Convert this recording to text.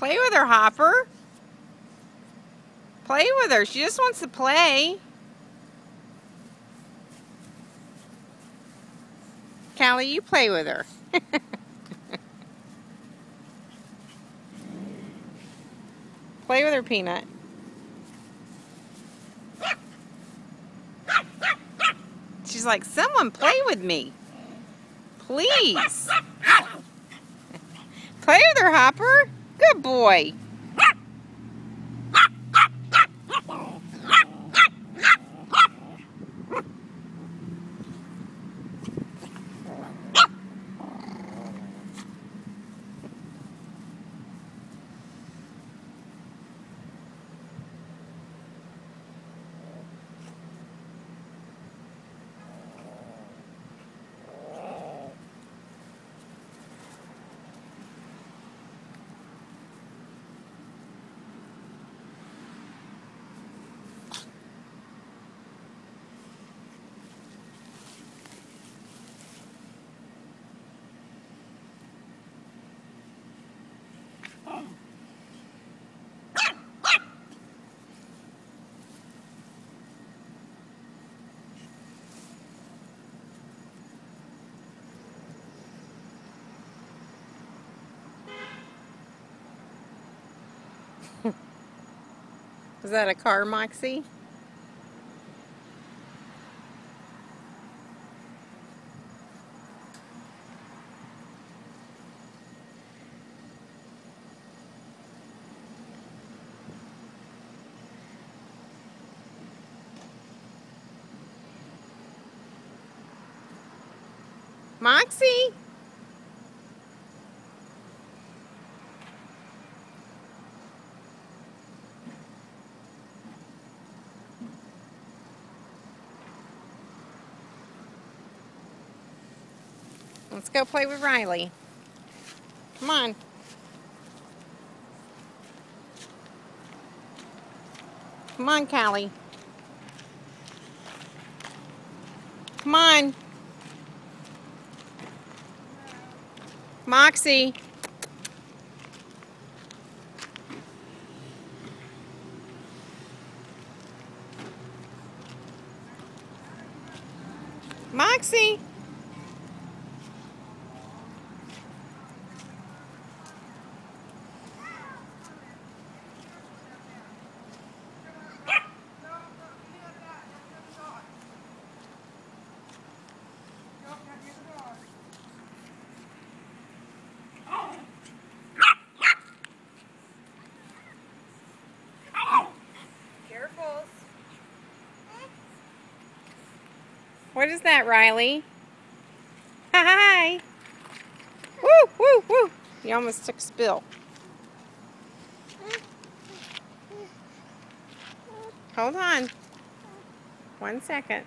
Play with her, Hopper. Play with her. She just wants to play. Callie, you play with her. play with her, Peanut. She's like, someone play with me. Please. play with her, Hopper. Good boy. Is that a car, Moxy? Moxy? Let's go play with Riley. Come on. Come on, Callie. Come on. Moxy. Moxy. What is that, Riley? Hi! Woo, woo, woo! You almost took spill. Hold on. One second.